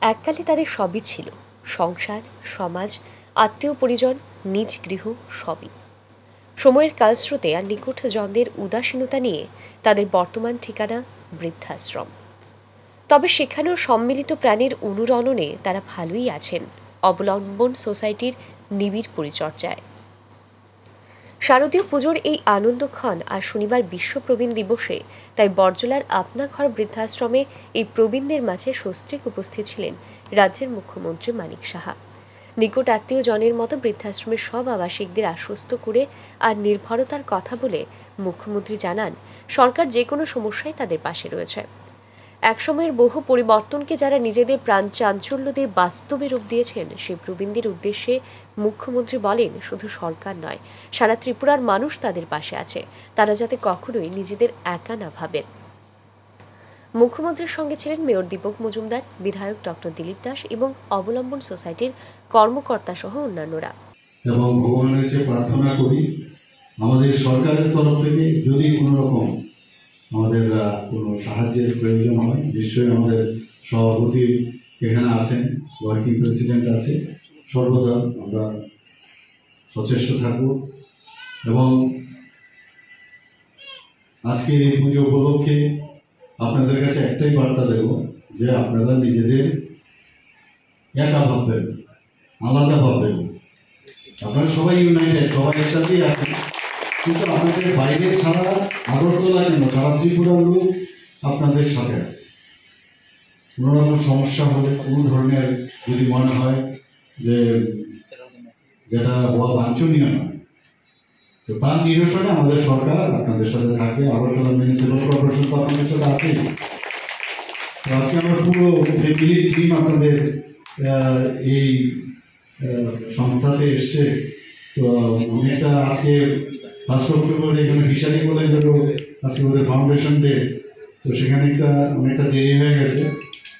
এককালে তাদের সবই ছিল। সংসার, সমাজ, আত্মীয় পরিজন, নিজ গৃহ, সবই। সময়ের কালস্রোতে আর নিকট জনদের উদাসীনতা নিয়ে তাদের বর্তমান ঠিকানা বৃদ্ধাশ্রম। তবে সেখানেও সম্মিলিত প্রাণের অনুরণনে তারা ভালোই আছেন, অবলম্বন সোসাইটির নিবিড় পরিচর্যায়। শারদীয় পুজোর এই আনন্দক্ষণ আর শনিবার বিশ্ব প্রবীণ দিবসে, তাই বরজলার আপনা ঘর বৃদ্ধাশ্রমে এই প্রবীণদের মাঝে সস্ত্রীক উপস্থিত ছিলেন রাজ্যের মুখ্যমন্ত্রী মানিক সাহা। নিকট আত্মীয় জনের মতো বৃদ্ধাশ্রমের সব আবাসিকদের আশ্বস্ত করে আর নির্ভরতার কথা বলে মুখ্যমন্ত্রী জানান, সরকার যে কোনো সমস্যায় তাদের পাশে রয়েছে। একসময়ের বহু পরিবর্তনকে যারা নিজেদের প্রাণ চাঞ্চল্য দিয়ে বাস্তবে রূপ দিয়েছেন সেই প্রবীণদের উদ্দেশ্যে মুখ্যমন্ত্রী বলেন, শুধু সরকার নয়, সারা ত্রিপুরার মানুষ তাদের পাশে আছে। তারা যাতে কখনোই নিজেদের একা না ভাবেন। মুখ্যমন্ত্রীর সঙ্গে ছিলেন মেয়র দীপক মজুমদার, বিধায়ক ডক্টর দিলীপ দাস এবং অবলম্বন সোসাইটির কর্মকর্তা সহ অন্যান্যরা। এবং ভগবানের কাছে প্রার্থনা করি, আমাদের সরকারের তরফ থেকে যদি কোনো রকম আমাদের কোনো সাহায্যের প্রয়োজন হয়। নিশ্চয়ই আমাদের সভাপতি এখানে আছেন, ওয়ার্কিং প্রেসিডেন্ট আছে। সর্বদা আমরা সচেষ্ট থাকব। এবং আজকের এই পুজো উপলক্ষে আপনাদের কাছে একটাই বার্তা দেব, যে আপনারা নিজেদের একা ভাববেন, আলাদা ভাববেন। আপনারা সবাই ইউনাইটেড সবাই একসাথেই আছেন। কিন্তু আপনাদের বাইরে ছাড়া আগরতলা কেন সারা ত্রিপুরার লোক, আপনাদের সাথে আছে। কোনো রকম সমস্যা হলে, কোনো ধরনের যদি মনে হয় যে যেটা হওয়া বাঞ্ছনীয় নয় তো তার নিরসনে আমাদের সরকার আপনাদের সাথে থাকবে। আগরতলা মিউনিসিপাল কর্পোরেশন তো আপনাদের সাথে আছেই। তো আজকে আমরা পুরো ফ্যামিলির টিম আপনাদের এই সংস্থাতে এসছে। তো আমি একটা আজকে ফার্স্ট অক্টোবর এখানে ফিশারি কলেজেরও আজকে ওদের ফাউন্ডেশন ডে তো সেখানে একটা অনেকটা দেরি হয়ে গেছে।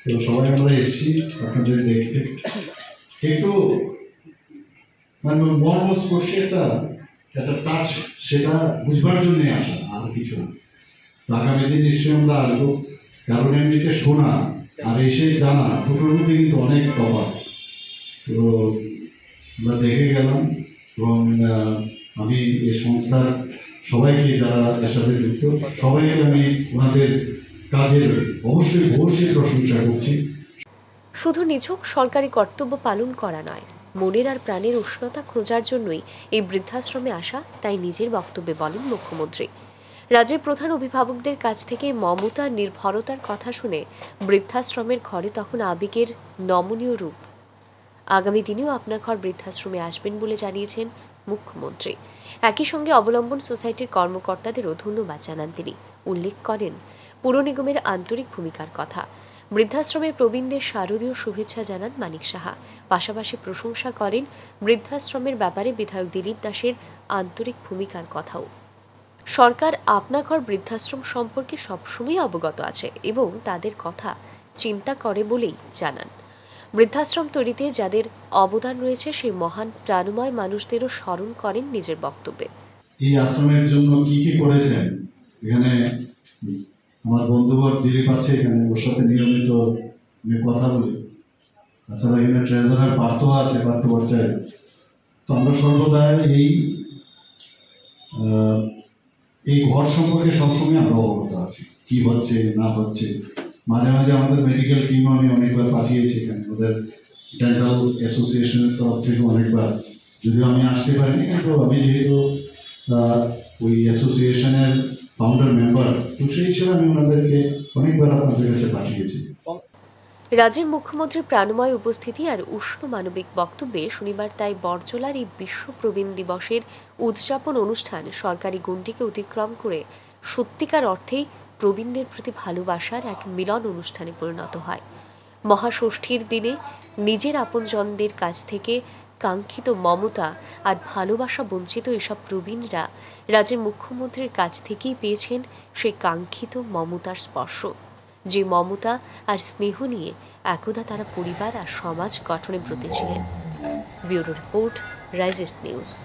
তো সবাই আমরা এসেছি, আপনাদের দেখতে। একটু মানে মন স্পর্শে একটা একটা টাচ সেটা বুঝবার জন্য আসা, আর কিছু না। আগামী দিন নিশ্চয়ই আমরা আসব। কারণ এমনিতে শোনা আর এসে জানা, দুটোর মধ্যে কিন্তু অনেক তফাৎ। তো আমরা দেখে গেলাম এবং আমি এই সংস্থার সবাইকে যারা এর সাথে যুক্ত, সবাইকে আমি ওনাদের কাজের অবশ্যই অবশ্যই প্রশংসা করছি। শুধু নিছক সরকারি কর্তব্য পালন করা নয়, মনের আর প্রাণের উষ্ণতা খোঁজার জন্যই এই বৃদ্ধাশ্রমে আসা তাই নিজের বক্তব্যে বলেন মুখ্যমন্ত্রী। রাজ্যের প্রধান অভিভাবকদের কাছ থেকে মমতা নির্ভরতার কথা শুনে বৃদ্ধাশ্রমের ঘরে তখন আবেগের নমনীয় রূপ। আগামী দিনেও আপনা ঘর বৃদ্ধাশ্রমে আসবেন বলে জানিয়েছেন মুখ্যমন্ত্রী। একই সঙ্গে অবলম্বন সোসাইটির কর্মকর্তাদেরও ধন্যবাদ জানান তিনি। উল্লেখ করেন, পুর নিগমের আন্তরিক ভূমিকার কথা। বৃদ্ধাশ্রমে প্রবীণদের শারদীয় শুভেচ্ছা জানান মানিক সাহা। পাশাপাশি প্রশংসা করেন বৃদ্ধাশ্রমের ব্যাপারে বিধায়ক দিলীপ দাসের আন্তরিক ভূমিকার কথাও। সরকার আপনাঘর বৃদ্ধাশ্রম সম্পর্কে সবসময় অবগত আছে এবং তাদের কথা চিন্তা করে বলেই জানান। বৃদ্ধাশ্রম তৈরিতে যাদের অবদান রয়েছে, সেই মহান প্রাণময় মানুষদেরও স্মরণ করেন নিজের বক্তব্যে। এই আশ্রমের জন্য কি কি করেছেন? এখানে আমার বন্ধুবর দিলীপ আছে, এখানে ওর সাথে নিয়মিত কথা বলি। তাছাড়া এখানে ট্রেজারার পার্থ আছে, পার্থ ভট্টাচার্য। তো আমরা সর্বদা এই এই ঘর সম্পর্কে সবসময় আমরা অবগত আছি। কি হচ্ছে, না হচ্ছে। মাঝে মাঝে আমাদের মেডিকেল টিম আমি অনেকবার পাঠিয়েছি এখানে ওদের ডেন্টাল অ্যাসোসিয়েশনের তরফ থেকে অনেকবার। যদিও আমি আসতে পারিনি, কিন্তু আমি যেহেতু ওই অ্যাসোসিয়েশনের ফাউন্ডার মেম্বার তো সেই হিসেবে আমি ওনাদেরকে অনেকবার আপনাদের কাছে পাঠিয়েছি। রাজ্যের মুখ্যমন্ত্রীর প্রাণময় উপস্থিতি আর উষ্ণ মানবিক বক্তব্যে শনিবার তাই বরজলার এই বিশ্ব প্রবীণ দিবসের উদযাপন অনুষ্ঠান সরকারি গুণটিকে অতিক্রম করে সত্যিকার অর্থেই প্রবীণদের প্রতি ভালোবাসার এক মিলন অনুষ্ঠানে পরিণত হয়। মহাষষ্ঠীর দিনে নিজের আপনজনদের কাছ থেকে কাঙ্ক্ষিত মমতা আর ভালোবাসা বঞ্চিত এসব প্রবীণরা রাজ্যের মুখ্যমন্ত্রীর কাছ থেকেই পেয়েছেন সেই কাঙ্ক্ষিত মমতার স্পর্শ। যে মমতা আর স্নেহ নিয়ে একদা তারা পরিবার আর সমাজ গঠনে ব্রতী ছিলেন। ব্যুরো রিপোর্ট, রাইজেস্ট নিউজ।